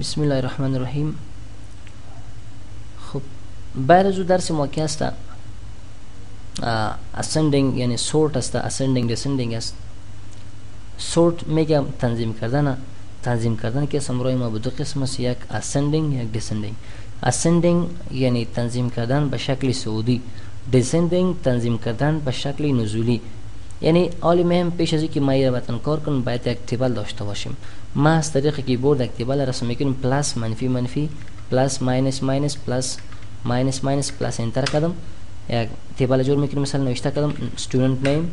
بسم الله الرحمن الرحیم خب بعد از درس ما که است ascending یعنی سورت است ascending descending است. سورت میگم تنظیم کردن تنظیم کردن که سمرای ما به دو قسم است یک ascending یک descending. ascending یعنی تنظیم کردن به شکل سعودی. descending تنظیم کردن به شکل نزولی یعنی آلی مهم پیش از اینکه ما را وطن کار کنیم باید یک تیبل داشته باشیم. ما از طریق کیبورد یک table رسم می‌کنیم plus منفی منفی plus minus minus plus minus minus plus enter کردم یک table جور می‌کنیم مثلا نوشته کردم student name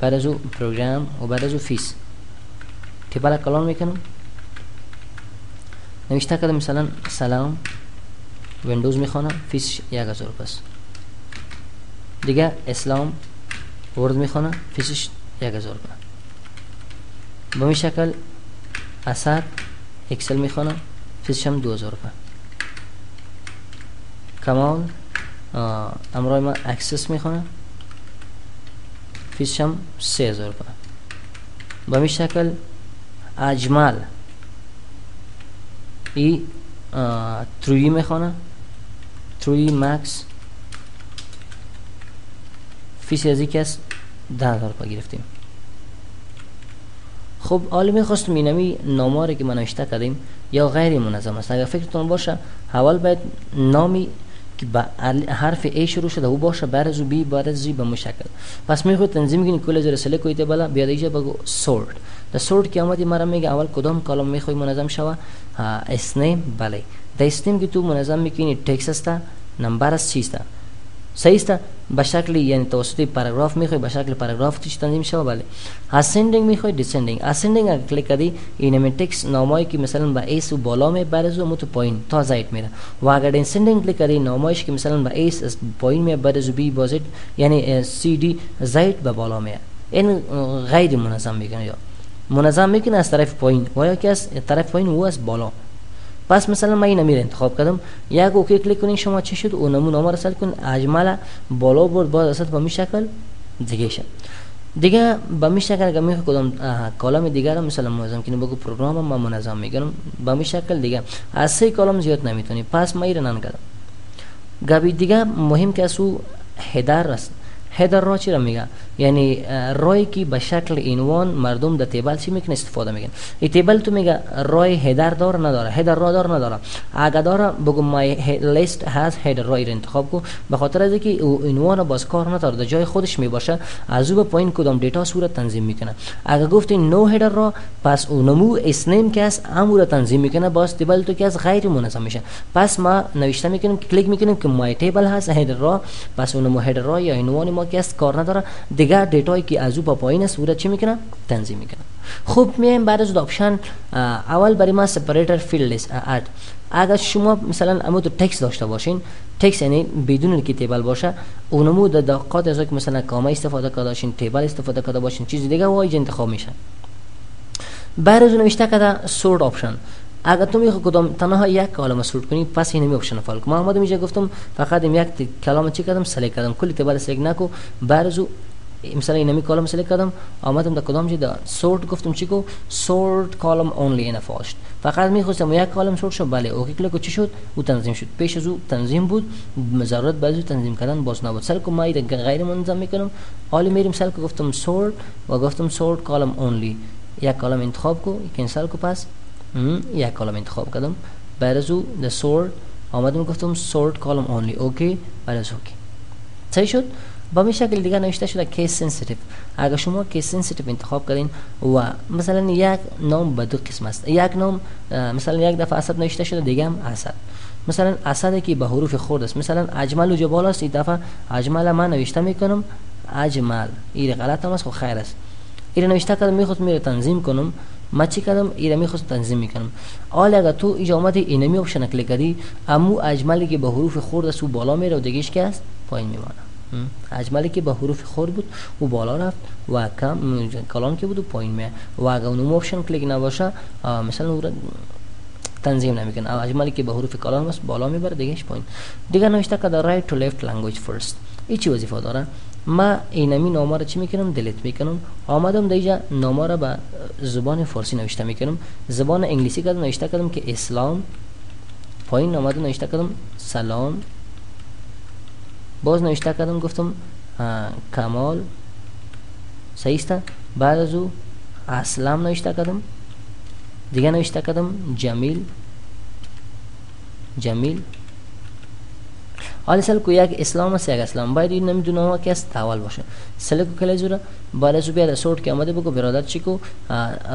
بعد از او program و بعد از او fees table کلان می‌کنم نوشته کردم مثلا سلام ویندوز می‌خوانم fees یک هزار پس دیگه اسلام Word می‌خوانم fees ش یک هزار به می شکل اسد Excel می‌خوانم fees ش هم دو هزار کمال امرای ما Access می‌خوانم fees ش هم سه هزار به می شکل اجمل ای 3D می‌خوانم 3D Max فیس از یکی از ده هزار پا گرفتیم. خب حالا می‌خواستم اینمی ناماره که من نوشته کردیم یا غیر منظم است. اگر فکرتون باشه اول باید نامی که با حرف ای شروع شده او باشه بعد از بی بعد زی به مشکل. پس می‌خواد تنظیم کنی کل زیر سلک کویته بالا بیاد اینجا بگو سورت د سورت که آمدی مرا میگه اول کدام کالم می‌خوای منظم شوه؟ اسنیم بله. د اسنیم که تو منظم می‌کنی تکس است نمبر است چیست صحیح است به شکل یعنی توسط پاراگراف میخوای به شکل پاراگراف توش تنظیم شوه بله ascending میخوای descending. Ascending اگر کلیک کردی این تکس نامایی که مثلا با ایس و بالا می برز و متو پایین تا زایت میره و اگر descending کلیک کردی نامایش که مثلا با ایس از پایین می برز و بی بازید یعنی سی دی زایت به بالا می این غیر منظم میکنه یا منظم میکنه از طرف پایین و یا که از طرف پایین و از بالا پس مثلا من این امیر انتخاب کردم. یک اوکی کلیک کنین شما چه شد؟ اون نمونه ما رسل کن. اجمل بالا برد باز اصلا به می شکل دیگه شد. دیگه به می شکل اگر می کدام کالم دیگر رو مثلا منظم کنیم بگو پروگرام ما منظم می‌کنم به می شکل دیگه. از سه کالم زیاد نمی‌تونی. پس ما ایران نکردم گابی دیگه مهم که از او هدر هدر را چی را میگه یعنی رای که به شکل عنوان مردم در تیبل چی می‌کنه استفاده می‌کنه این تیبل تو میگه رای هدر دار نداره. هدر را دار نداره. اگر داره بگو مای لیست هاز هدر رای را انتخاب کو به خاطر از اینکه عنوان باز کار نداره در جای خودش می‌باشه از او به پایین کدام دیتا صورت تنظیم می‌کنه. اگر گفتی نو هدر را پس او نمو اسنیم که است امو را تنظیم می‌کنه. باز تیبل تو که از غیر منظم میشه. پس ما نوشته می‌کنیم کلیک می‌کنیم که مای تیبل هاز هدر را. پس اون نمو هدر را یا عنوان ما که است کار نداره. دیگه دیتایی که از او با پایین صورت چی می‌کنه؟ تنظیم می‌کنه. خوب میایم بعد از آپشن اول برای ما سپریتر فیلد اد. اگر شما مثلا تو تکس داشته باشین تکس یعنی بدون که تیبل باشه اونمو در دقات از که مثلا کامه استفاده کرده باشین تیبل استفاده کرده باشین چیز دیگه وایج انتخاب میشه. بعد از نوشته کرده سورت آپشن اگر تو می‌خوای کدام تنها یک کلمه سورت کنی پس این می آپشن فال ما اومدم اینجا گفتم فقط یک کلمه چی کردم؟ سلیکت کردم. کلی تبر سلیکت نکو. برزو مثلا اینمی کالم سلیکت کردم. آمدم در کدام جدا سورت گفتم چی کو؟ سورت کالم اونلی این فاشت. فقط می‌خواستم یک کالم سورت شد. بله اوکی کلیک چی شد؟ او تنظیم شد. پیش از او تنظیم بود. ضرورت بعضی تنظیم کردن باز نبود. سر کو ما غیر منظم می‌کنم. حالا میریم سر گفتم سورت و گفتم سورت کالم اونلی یک کالم انتخاب کو. کنسل کو پس. یک column انتخاب کردم. بعد از او د sort آمدم گفتم sort column only OK بعد از OK صحیح شد؟ با می شکل دیگه نوشته شده case sensitive اگر شما case sensitive انتخاب کردین و مثلا یک نام به دو قسم است. یک نام مثلا یک دفعه اسد نوشته شده دیگه هم اسد. مثلا اسد که به حروف خرد است. مثلا اجمل جو بالا است. این دفعه اجمل من نوشته می‌کنم. اجمل. این غلط هم است خب خیر است. این نوشته کردم می‌خواد میره تنظیم کنم. ما چی کردم ایره می‌خواست تنظیم می‌کنم. حالا اگر تو اینجا آمد اینمی option کلیک کردی امو اجملی که به حروف خرد است او بالا میره و دیگهش که است پایین میمانه اجملی که به حروف خرد بود او بالا رفت و کم کلان که بود و پایین میاد و اگر اون option کلیک نباشه مثلا او تنظیم نمی‌کنه. اجملی که به حروف کلان است بالا می‌بره دیگهش پایین. دیگه نوشته که right to left language first این چی وظیفه داره. ما اینمی نامه را چی می‌کنم؟ دلیت می‌کنم. آمدم دیجا نامه را به زبان فارسی نوشته می‌کنم. زبان انگلیسی کردم نوشته کردم که اسلام. پایین آمدم نوشته کردم سلام. باز نوشته کردم گفتم کمال. صحیح بعد از او اسلام نوشته کردم. دیگه نوشته کردم جمیل. جمیل. حال سلکو یک اسلام است یک اسلام. باید این نمیدونه ما که از تحول باشه. سلکو کلی جوره بعد از بیاد سورت که آمده بگو برادر چی کو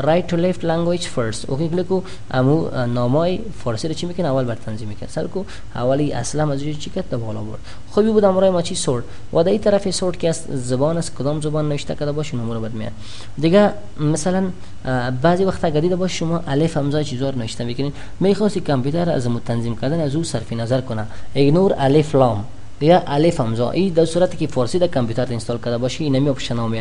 رایت تو لیفت لنگویج فرست اوکی کلی کو امو نامای فارسی رو چی میکنه اول بر تنظیم میکنه سل کو اولی اسلام از چی کرد بالا برد خوبی بود امرای ما چی سورت و در این طرف سورت که است زبان است کدام زبان نوشته کرده باشه نمره بد میاد دیگه مثلا بعضی وقت اگر دیده باشه شما الف همزه چیزا رو نوشته میکنین میخواستی کامپیوتر از تنظیم کردن از او صرف نظر کنه ignore الف لام یا الف همزه ای در صورتی که فارسی در کامپیوتر install کرده باشی اینمی option ها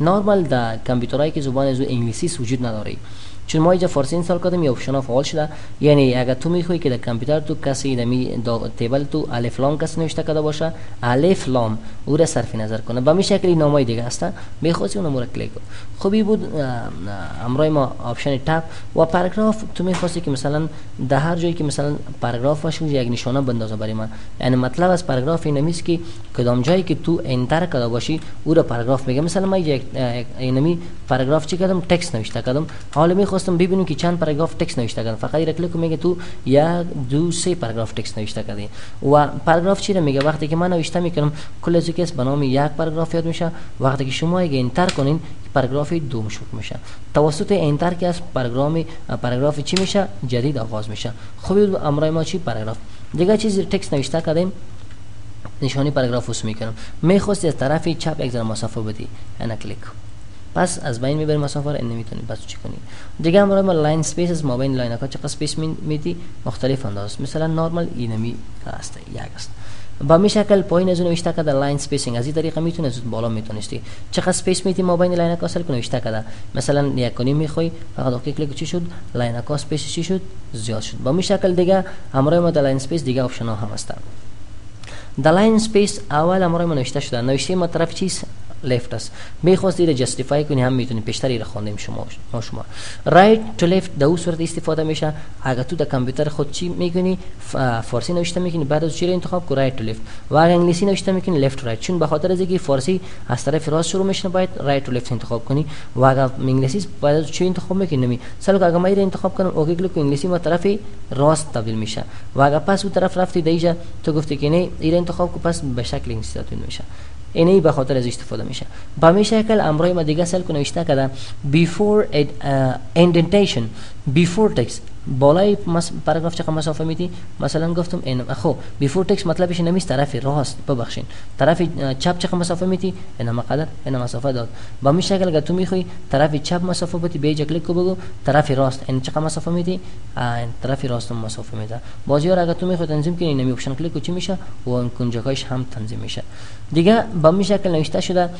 نورمال در کامپیوترهایی که زبان از انگلیسی وجود نداره. چون ما اینجا فارسی install کردیم یا option فعال شده. یعنی اگر تو می‌خوای که در کامپیوتر تو کسی دمی table تو الف لام کس نوشته کرده باشه الف لام او را صرف نظر کنه. به شکلی نامای دیگه است می‌خواستی اون رو کلیک خوبی بود امرای ما option tab. و پاراگراف تو می‌خواستی که مثلا در هر جایی که مثلا پاراگراف باشه یک نشانه بندازه برای من یعنی مطلب از پاراگراف این نیست که کدام جایی که تو enter کرده باشی او را پاراگراف میگه. مثلا ما یک اینمی پاراگراف چی کردم؟ text نوشته کردم. حالا می‌خواستم ببینم که چند پاراگراف text نوشته کردم فقط یک کلیک میگه تو یا دو سه پاراگراف text نوشته کردی. و پاراگراف چی میگه؟ وقتی که من نوشته می‌کنم کل از به نام یک پاراگراف یاد میشه. وقتی که شما اگه enter کنین پاراگراف دوم شروع میشه. توسط enter که از پاراگراف پاراگراف چی میشه؟ جدید آغاز میشه. خوبی امرای ما چی؟ پاراگراف. دیگه چیزی text نوشته کردیم نشانی پاراگراف وس می‌کنم می‌خواستی از طرف چپ یک ذره مسافه بدی. انا کلیک. پس از بین می‌بری مسافه رو نمی‌تونی پس چی کنی دیگه هم ما line space از ما بین line ها چقدر space میدی؟ مختلف انداز مثلا نورمال اینمی است یک است. با می شکل پایین از نوشته کده line spacing از این طریقه می‌تونه از بالا می‌تونستی. چقدر space میتی ما بین line ها اصل نوشته کده مثلا یک کنی می‌خوای فقط OK کلیک چی شد؟ line ها space چی شد؟ زیاد شد. با می شکل دیگه همراه ما line space دیگه option ها هم هستن. در line space اول همراه ما نوشته شده. نوشته ما طرف چیز left است. می‌خواست رو justify کنی هم می‌تونی پیشتر رو خوندیم شما ما شما. right to left در صورت استفاده میشه. اگر تو در کامپیوتر خود چی می‌کنی؟ فارسی نوشته می‌کنی بعد از چی انتخاب کن right to left و اگر انگلیسی نوشته می‌کنی left right چون به خاطر از اینکه فارسی از طرف راست شروع میشه باید right to left انتخاب کنی. و اگر انگلیسی باید از چی انتخاب می‌کنی؟ نمی سال اگر ما رو انتخاب کنم OK کلیک انگلیسی ما طرف راست تبدیل میشه. و اگر پس اون طرف رفتی دیجا تو گفتی که نه ایره انتخاب کو پس به شکل انگلیسی میشه. اینی به خاطر از استفاده میشه. به می شکل امرای ما دیگه سیل کنه نوشته کردم before indentation before text بالای پاراگراف چقدر مسافه میدی؟ مثلا گفتم این خب before text مطلبش نمیست طرف راست ببخشین. طرف چپ چقدر مسافه میدی؟ این قدر این مسافه داد. با می شکل اگر تو می‌خوای طرف چپ مسافه بدی به کلیک کو بگو طرف راست. این چقدر مسافه میدی؟ این طرف راست مسافه میده. بازی اگر تو می‌خوای تنظیم کنی نمی option کلیک چی میشه؟ و اون کنجکایش هم تنظیم میشه. دیگه با می شکل نوشته شده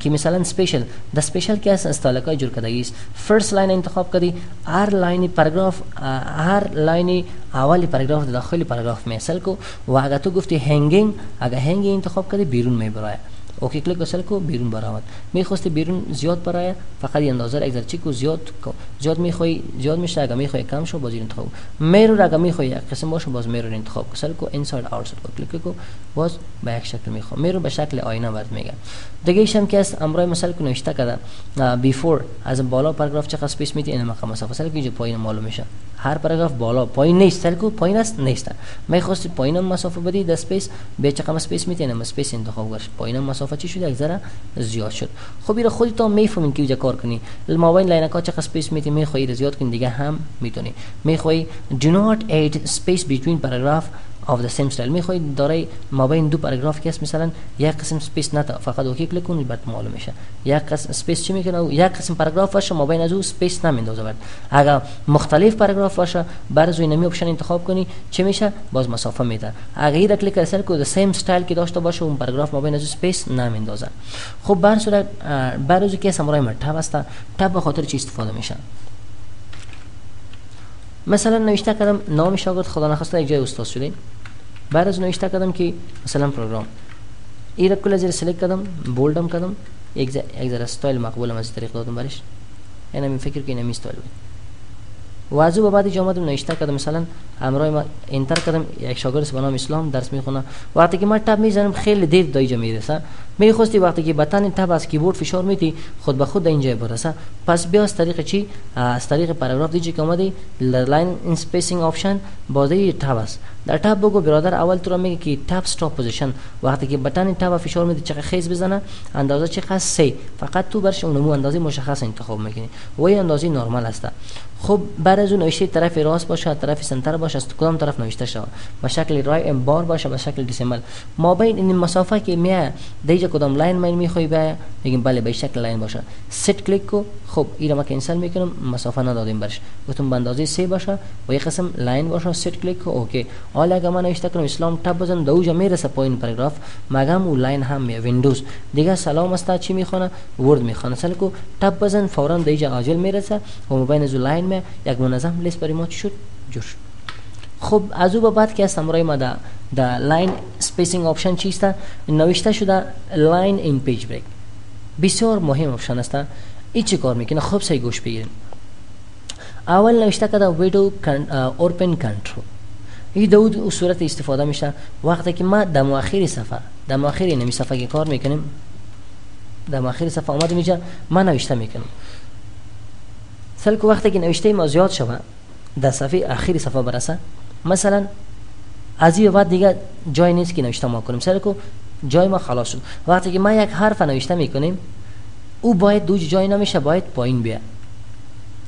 که مثلا special د special است استالکای جور کردگی است. first line انتخاب کردی هر line پاراگراف هر line اولی پاراگراف داخلی پاراگراف می سیل کو و اگر تو گفتی hanging اگر hanging انتخاب کردی بیرون میبره OK کلیک ب سیل کو بیرون برآمد می‌خواستی بیرون زیاد برای فقط اندازه یک چی کو؟ زیاد کو. زیاد می‌خوای زیاد میشه. اگه می‌خوای کم شو باز انتخاب میرو اگه می‌خوای یک قسم باشه باز میرو انتخاب کو سیل کو inside outside کو کلیک کو باز به یک شکل می‌خوام. میرو به شکل آینه برات میگه دیگه ایشم که است امرای مثلا کو نوشته کرده before از بالا پاراگراف چقدر space میتی این مقام مسافه سیل کو پایین معلوم میشه. هر پاراگراف بالا. پایین نیست. سیل کو پایین است؟ نیست. می‌خواستی پایین مسافه بدی د space به چقدر space میتی این space انتخاب کن. پایین مسافه مسافه چی شد یک زیاد شد. خب خودت هم می‌فهمین که کار کنی. المابین line کا چقدر space میتی می‌خوای زیاد کنی دیگه هم می‌تونی. می‌خوای do not add space between paragraph of the same style. می‌خوای دارای مابین دو پاراگراف که است مثلا یک قسم space نتا فقط OK کلیک کنید بعد معلوم میشه. یک قسم space چی می‌کنه؟ یک قسم پاراگراف باشه مابین از او space نمیندازه بعد. اگر مختلف پاراگراف باشه بعد از نمی option انتخاب کنی چی میشه؟ باز مسافه میده. اگر این کلیک کو same style که داشته باشه اون پاراگراف مابین از space نمیندازه. خب بر صورت بر از که سمرای مرتب است tab به خاطر چی استفاده میشه مثلا نوشته کردم نام شاگرد خدا نخواسته یک جای استاد شده بعد از نوشته کردم که مثلا پروگرام. این را کل زیر select کردم bold م کردم یک ذره استایل مقبولم از طریق دادم برش. این همین فکر که همین استایل بود. و از او بعد آمدم نوشته کردم مثلا همراه ما enter کردم یک شاگرد به نام اسلام درس می‌خونه. وقتی که من tab می‌زنم خیلی دیر دا اینجا می‌رسه. می‌خواستی وقتی که button tab از کیبورد فشار میتی خود به خود اینجا برسه پس بیا از طریق چی؟ از طریق پاراگراف دیجی که اومدی line spacing option بازه tab است. در tab بگو برادر اول تو را میگه که tab stop position وقتی که button tab فشار میتی چقدر خیز بزنه؟ اندازه چقدر سه فقط تو برش اونمو اندازه مشخص انتخاب می‌کنی. و این اندازه نرمال است. خب بعد از اون نوشته طرف راست باشه طرف center باشه از کدام طرف نوشته شود؟ به شکل right ام bar باشه به شکل decimal ما بین این مسافه که میه دیجا کدام line من می‌خوای به؟ میگیم بله به شکل line باشه. ست کلیک کو خب اینا ما کنسل می‌کنم مسافه ندادیم برش. گفتم به اندازه سه باشه. و یک قسم line باشه. ست کلیک کو OK. حالا اگه من نوشته کنم سلام tab بزن دوجا می‌رسه پایین پاراگراف مگم او line هم میه. ویندوز دیگه سلام است چی می‌خونه؟ Word می‌خونه. سیل کو tab بزن. فورا دیجا عاجل می‌رسه. و مبین از line می یک منظم لیست برای ما چی شد. جور خب از او به بعد که هستم رای ما دا, دا line spacing option چیست نوشته شده line and page break بسیار مهم option است. این چی کار میکنه؟ خب سعی گوش بگیرین اول نوشته کده widow orphan control این دو صورت استفاده میشه. وقتی که ما در مؤخر صفحه در مؤخر نمی صفحه که کار میکنیم در مؤخر صفحه آمده میجا ما نوشته میکنم سلک وقتی که نوشته ما زیاد شود در صفحه اخیر صفحه برسه مثلا از این بعد دیگه جای نیست که نوشته ما کنیم سیل کو جای ما خلاص شد. وقتی که ما یک حرف نوشته می‌کنیم او باید دو جای نمیشه باید پایین بیاد.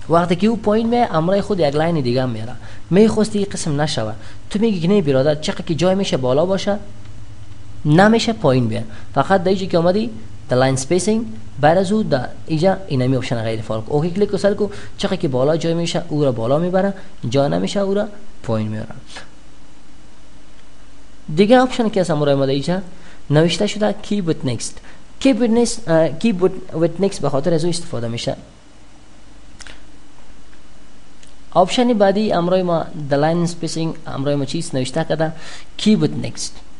وقتی که او پایین میه امرای خود یک line دیگه میاره. می‌خواستی این قسم نشوه تو میگی که نه برادر چقدر که جای میشه بالا باشه نمیشه پایین بیاد. فقط دیجی که آمدی the line spacing بعد از او در اینجا اینمی option غیر فعال OK کلیک سیل کو چقدر که بالا جای میشه او را بالا می‌بره. جا نمیشه او را پایین می‌بره دیگه option که از امرای ما اینجا نوشته شده next. keep with next uh, keep with next به خاطر از او استفاده میشه. option بعدی امرای ما line spacing امرای ما چیز نوشته کرده keep with next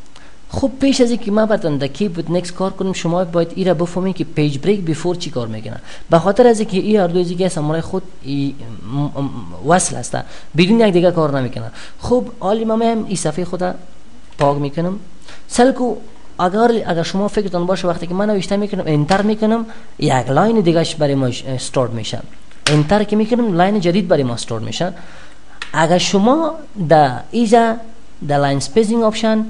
خب پیش از اینکه ما بتون در keep with next کار کنیم شما باید ای را بفهمید که page break before چی کار می‌کنه. به خاطر از اینکه ای هر دو دیگه سمرای خود وصل است بدون یک دیگه کار نمی‌کنه خب حالی ما هم این صفحه خود پاک می‌کنم. سیل کو اگر اگر شما فکرتون باشه وقتی که من نوشته می‌کنم enter می‌کنم یک line دیگه برای ما استارت میشه. enter که می‌کنم line جدید برای ما استارت میشه. اگر شما در ایجا در line spacing option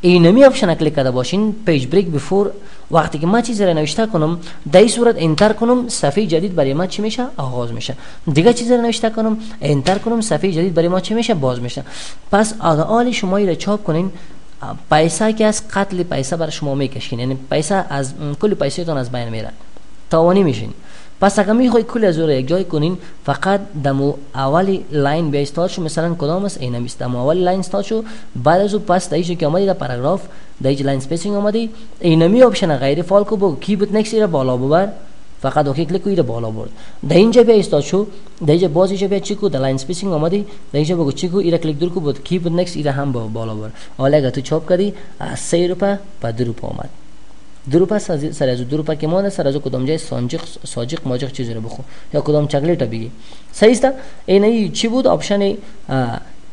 اینمی option کلیک کرده باشین page break before وقتی که ما چیزی را نوشته کنم در این صورت enter کنم صفحه جدید برای ما چی میشه آغاز میشه دیگه چیزی را نوشته کنم enter کنم صفحه جدید برای ما چی میشه باز میشه پس اگر آلی شما را چاپ کنین پیسه که از قتل پیسه برای شما می‌کشین یعنی پیسه از کل پیسه تون از بین میره تاوانی میشین پس اگر می‌خوای کل از یک جای کنین فقط دمو اولی line بیا استارت شو مثلا کدام است؟ اینم است دمو اولی line start شو. بعد از پس دایش که اومدی در پاراگراف دایش لاین سپیسینگ اومدی اینمی اپشن غیر فال کو بگو. کی بود نکس را بالا ببر؟ فقط اوکی کلیک کوی بالا برد. در اینجا بیا استارت شو. در اینجا باز اینجا بیا چیکو در لاین سپیسینگ اومدی در اینجا بگو چیکو ایرا کلیک دور کو بود کی بود نکس ایرا هم بالا بر حالا اگر تو چاپ کردی از 3 روپه به 2 روپه اومد. دروپا سر از دروپا که مانه سر از کدام جای سانجق ساجق ماجق چیزی رو بخو یا کدام چاکلیت بگی. صحیح است این چی بود؟ option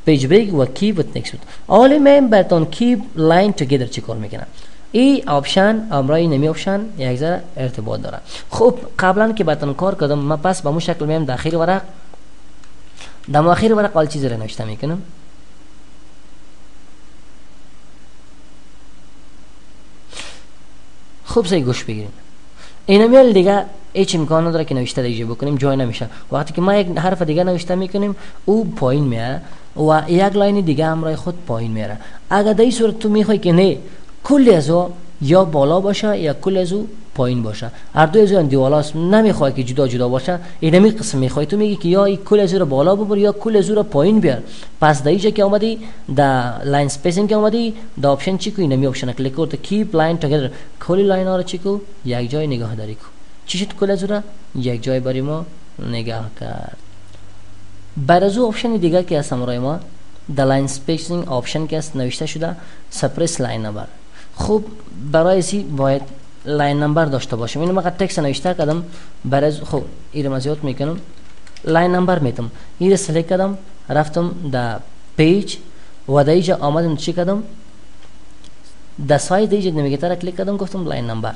page break و keep with next بود. اول من براتون keep line together چی کار میکنم این option امرای نمی آپشن یک ذره ارتباط داره خب قبلا که براتون کار کردم من پس به مو شکل میام داخل ورق در اخیر ورق آل چیزی رو نوشته میکنم خوب سعی گوش بگیریم. این میال دیگه هیچ امکان نداره که نوشته دیگه بکنیم جای نمیشه. وقتی که ما یک حرف دیگه نوشته می‌کنیم او پایین میاره و یک line دیگه همراه خود پایین میاره اگر در این صورت تو می‌خوای که نه کل از یا بالا باشه یا کل از پایین باشه. هر دو از اون دیوالاست نمی‌خواد که جدا جدا باشه. اینمی قسم می‌خوای. تو میگی که یا این کل از بالا ببر یا کل از رو پایین بیار. پس در اینجا که اومدی در line spacing که اومدی در option چی کو؟ اینمی option کلیک تو keep line together کلی line ها رو چی کو؟ یک جای نگاه داری کو. چی شد کل از رو؟ یک جای برای ما نگاه کرد. بعد از option دیگه که هست ما در line spacing option که است نوشته شده suppress line number خب برای سی باید line number داشته باشیم اینو من تکس نوشته کردم. برای خب اینو زیاد می‌کنم. line number میتم. این select کردم. رفتم در page و در اینجا آمدم چی کردم؟ در سایز اینجا نمیگه. کلیک کردم. گفتم line number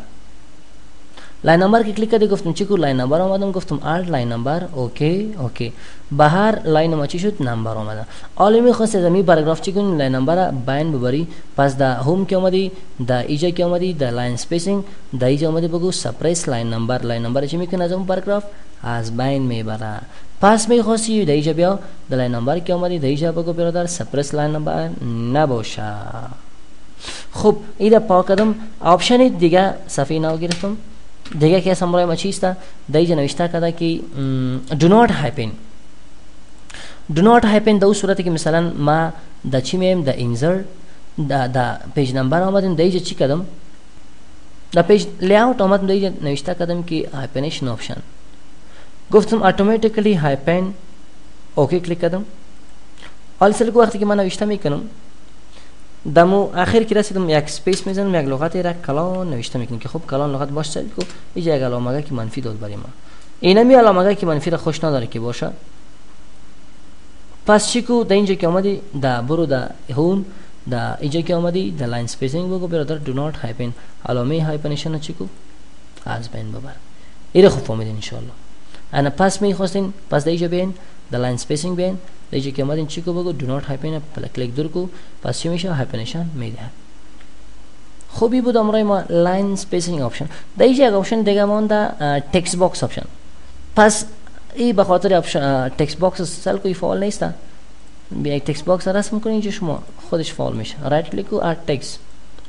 line number که کلیک کرده گفتم چیکو line number آمدم گفتم آلت line number OK OK بهر line ما چی شد نمبر آمده حالا میخواست از می پاراگراف چی کنی line number باین ببری پس در home که آمدی در ایجا که آمدی در line spacing در ایجا آمدی بگو suppress line number line number چی میکنه از اون پاراگراف از باین میبره پس میخواستی در ایجا بیا در لاین نمبر که آمدی در ایجا بگو برادر سپریس لاین نمبر نباشه خب ایده پاک کردم آپشن دیگه صفحه نو گرفتم دیگه که اسم برای ما چیسته دیجا نوشته کرده که do not happen do not happen د صورت کې مثلا ما د چیمم د انزر د د پیج نمبر اومدم دیجا چی کدم د page layout اومدم دیجا نوشته کدم که hyphenation option گفتم automatically hyphen OK کلیک کدم حال سل کو وقت کې ما نوشته میکنم دمو آخر که رسیدم یک space می‌زنم یک لغت را کلان نوشته می‌کنم که خب کلان لغت باشه. کو اینجا یک علامه که منفی داد برای ما. اینا می علامه که منفی را خوش نداره که باشه. پس چی کو؟ در اینجا که آمدی دا برو دا هون دا اینجا که آمدی دا لاین سپیسینگ بگو. برادر دو نات هایپن علامه هایپنیشن چی کو؟ از بین ببر. ایره خوب فهمیدین ان پس می خواستین پس در اینجا بین دا لاین سپیسینگ بین Diyecek ama din çıkı bakı do not hyphen click dur ku pasyon işe hyphenation meyde خوبی بود امرای ما لاین سپیسینگ آپشن در اینجا یک آپشن دیگه مون در تکس باکس آپشن پس ای به خاطر text box سل کوی فعال نیست بیا یک text box رسم کنید اینجا شما خودش فعال میشه right click و اد تکس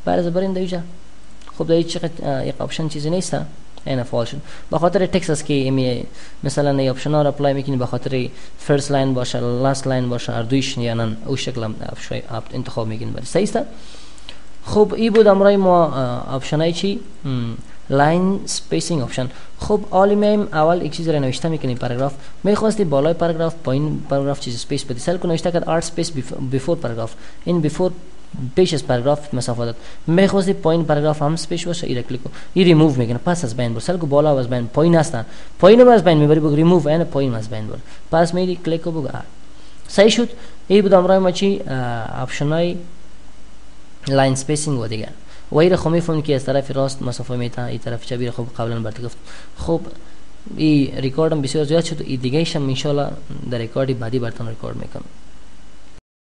بعد از برین در اینجا خب در چقدر یک option چیزی نیست اینا فعال شد به خاطر text است که امی مثلا ای option ها را apply می‌کنی به خاطر first line باشه last line باشه اردویش یا نه او شکل انتخاب می‌کنی برای صحیح است خب ای بود امرای ما option های چی؟ line spacing option خب آلی میم اول یک چیز را نوشته می‌کنیم پاراگراف می‌خواستی بالای پاراگراف پایین پاراگراف چیز space بدی. سل نوشته کرد add space before paragraph این before پیش از پاراگراف مسافت داد. می‌خواستی پایین پاراگراف هم space باشه ایره کلیک ای ریموو می‌کنه پس از بین بر سل کو بالا از بین. پایین هستن. پایین از بین می‌بری بگو ریموو اینه پایین از بین بر پس میری کلیک بگو صحیح شد. ای بود امرای ما چی؟ option های line spacing و دیگه و این خو می‌فهمید که از طرف راست مسافه میته این طرف چپ خب قبلا برات گفت. خب این ریکاردم بسیار زیاد شد. این دیگه شم ان در ریکاردی بعدی براتون ریکارد می‌کنم.